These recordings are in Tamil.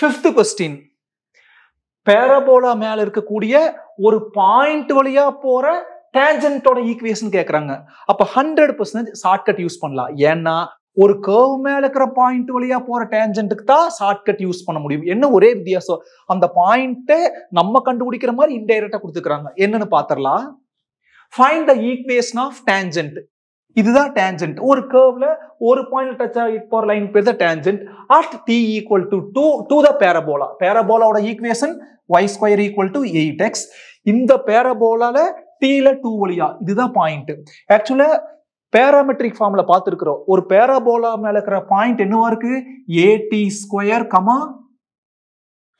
ஃபிஃப்த் கொஸ்டின் பேரபோலா மேல இருக்கக்கூடிய ஒரு பாயிண்ட் வழியா போற டேஞ்சன்டோட ஈக்குவேஷன் கேட்கறாங்க அப்ப ஹண்ட்ரட் பர்சன்டேஜ் ஷார்ட்கட் யூஸ் பண்ணலாம். ஏன்னா ஒரு கர்வ் மேல இருக்கிற பாயிண்ட் வழியா போற டேஞ்சன்ட்டுக்கு தான் ஷார்ட்கட் யூஸ் பண்ண முடியும். என்ன ஒரே வித்தியாசம்? அந்த பாயிண்ட்டை நம்ம கண்டுபிடிக்கிற மாதிரி இன்டைரக்டா கொடுத்துக்கிறாங்க. என்னன்னு பாத்திரலாம்? Find the equation of tangent இதுதான் டேஞ்சன்ட் ஒரு கேர்வில் ஒரு பாயிண்ட் டச் ஆகிட்டு போற லைன் பேர் தான் tangent at t equal to two to the parabola பேரபோலாவோட equation y square equal to eight x இந்த பேரபோலால டீல டூ வழியா. இதுதான் பாயிண்ட் ஆக்சுவலா பேராமெட்ரிக் ஃபார்ம்ல பார்த்துருக்குறோம். ஒரு பேராபோலா மேல இருக்கிற பாயிண்ட் என்னவா இருக்கு? A t square comma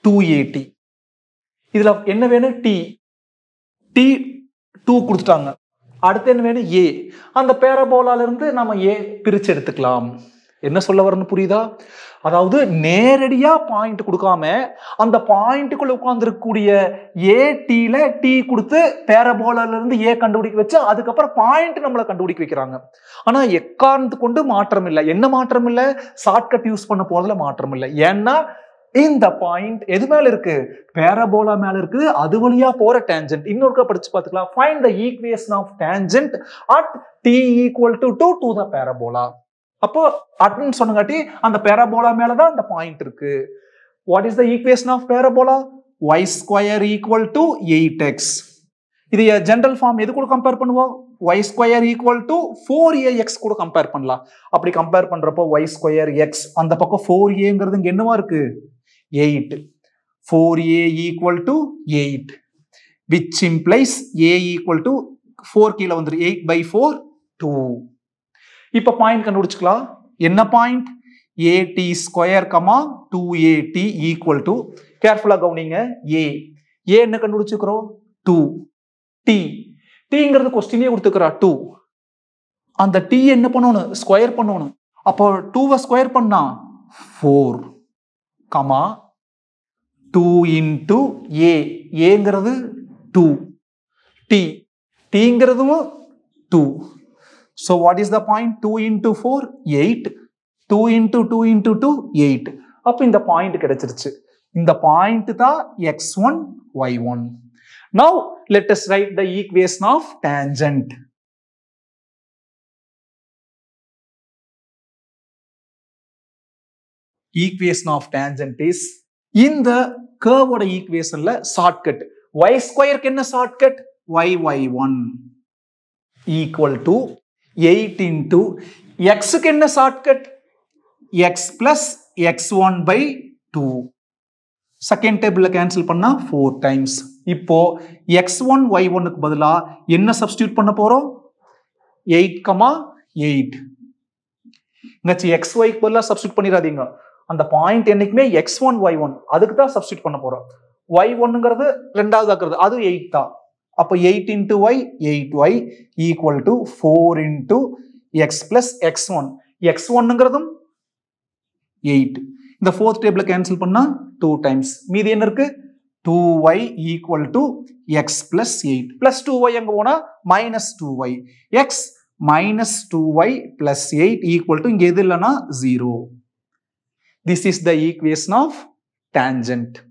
two a t இதுல என்ன வேணும்? டி டி டூ கொடுத்துட்டாங்க. அடுத்து என்ன வேணும்? ஏ அந்த பேரபோலால இருந்து நம்ம ஏ பிரிச்சு எடுத்துக்கலாம். என்ன சொல்ல வரணும்னு புரியுதா? அதாவது நேரடியாக பாயிண்ட் கொடுக்காம அந்த பாயிண்ட்டுக்குள்ள உட்காந்துருக்கக்கூடிய ஏ டீல டீ கொடுத்து பேரபோலால இருந்து ஏ கண்டுபிடிக்க வச்சு அதுக்கப்புறம் பாயிண்ட் நம்மளை கண்டுபிடிக்க வைக்கிறாங்க. ஆனால் எக்காரணத்து கொண்டு மாற்றம் இல்லை என்ன மாற்றம் இல்லை ஷார்ட்கட் யூஸ் பண்ண போறதுல மாற்றம் இல்லை ஏன்னா இந்த பாயிண்ட் எது மேல இருக்கு? பேரபோலா மேல இருக்கு அது வழியா போற டேஞ்சன்ட் இன்னொருக்கா படிச்சு பார்த்துக்கலாம். Find the equation of tangent at t equal to two to the parabola அப்போ அட்னு சொன்னங்காட்டி அந்த பேரபோலா மேலதான் அந்த பாயிண்ட் இருக்கு. What is the equation of parabola y square equal to eight x இது ஜென்ரல் ஃபார்ம் எது கூட கம்பேர் பண்ணுவோம்? Y square equal to four a x கூட கம்பேர் பண்ணலாம். அப்படி கம்பேர் பண்றப்போ ஒய் ஸ்கொயர் எக்ஸ் அந்த பக்கம் ஃபோர் ஏங்கிறது இங்க என்னவா இருக்கு? Eight four A equal to eight which implies A equal to four கீழே வந்துடும் எயிட் பை ஃபோர் டூ இப்போ பாயிண்ட் கண்டுபிடிச்சிக்கலாம். என்ன point at square comma two at equal to கேர்ஃபுல்லாக கவனிங்க ஏ ஏ என்ன கண்டுபிடிச்சிக்கிறோம்? டூ டி டீங்கிறது கொஸ்டினே கொடுத்துக்கிறா டூ அந்த டி என்ன பண்ணணும்? ஸ்கொயர் பண்ணணும். அப்போ டூவை ஸ்கொயர் பண்ணா four comma two into A. ஏங்கிறது two. D. டிங்கிறதும் two. So what is the point two into four eight two into two into two eight அப்போ இந்த பாயிண்ட் கிடைச்சிருச்சு. இந்த பாயிண்ட் தான் x one y one now let us write the equation of tangent equation of tangent is இந்த கர்வோட ஈக்குவேஷன்ல ஷார்ட்கட் ஒய் ஸ்கொயருக்கு என்ன shortcut y y one equal to eight into எக்ஸுக்கு என்ன shortcut x plus x one by two second டேபிளில் கேன்சல் பண்ணா ஃபோர் டைம்ஸ் இப்போ எக்ஸ் ஒன் ஒய் ஒன்னுக்கு பதிலாக என்ன சப்ஸ்டியூட் பண்ண போறோம்? எயிட் கமா எயிட் எக்ஸ் ஒய்க்கு பதிலாக சப்ஸ்டியூட் பண்ணிடாதீங்க. அந்த பாயிண்ட் என்னைக்குமே எக்ஸ் ஒன் ஒய் ஒன் அதுக்கு தான் சப்ஸ்டியூட் பண்ண போறோம். ஒய் ஒன்னுங்கிறது ரெண்டாவது ஆக்குறது அது எயிட் தான். அப்போ eight into y eight y equal to four into x plus x one x ஒன்னுங்கிறதும் eight இந்த ஃபோர்த் டேபிளை கேன்சல் பண்ணா டூ டைம்ஸ் மீதி என்ன இருக்கு? Two y equal to x plus eight plus two y எங்க போனா? Minus two y x minus two y plus eight equal to இங்க எது இல்லைன்னா zero this is the equation of tangent.